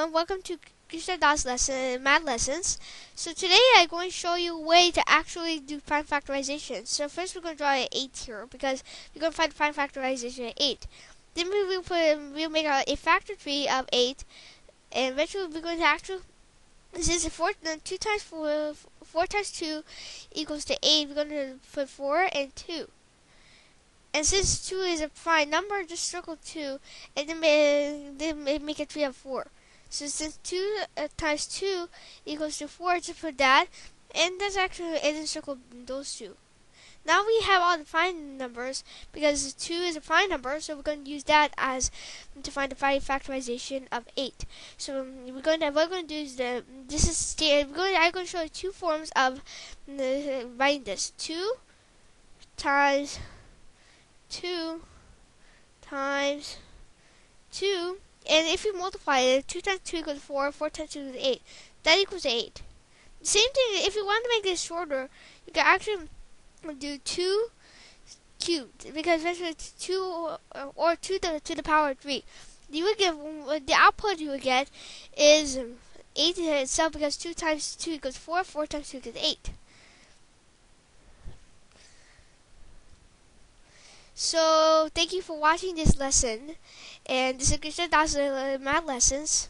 everyone, welcome to Krishna Das lesson, math lessons. So today I'm going to show you a way to actually do prime factorization. So first we're going to draw an 8 here because we're going to find prime factorization at 8. Then we will put we'll make a, factor tree of 8 and eventually we're going to actually this is 4 2 times 4 4 times 2 equals to 8. We're going to put 4 and 2. And since 2 is a prime number, just circle 2 and then then make a tree of 4. So since 2 uh, times 2 equals to 4, just put that. And that's actually, and then circle those two. Now we have all the prime numbers because 2 is a prime number, so we're going to use that as to find the factorization of 8. So um, we're going to what we're going to do is the this is we're going to, I'm going to show you two forms of uh, writing this. 2 times 2 times 2. And if you multiply it, 2 times 2 equals 4, 4 times 2 equals 8. That equals 8. Same thing, if you want to make this shorter, you can actually do 2 cubed, because it's 2 uh, or 2 to, the, to the power of 3. You would get, the output you would get is 8 itself, because 2 times 2 equals 4, 4 times 2 equals 8. So thank you for watching this lesson, and this is Krishna Das Math Lessons.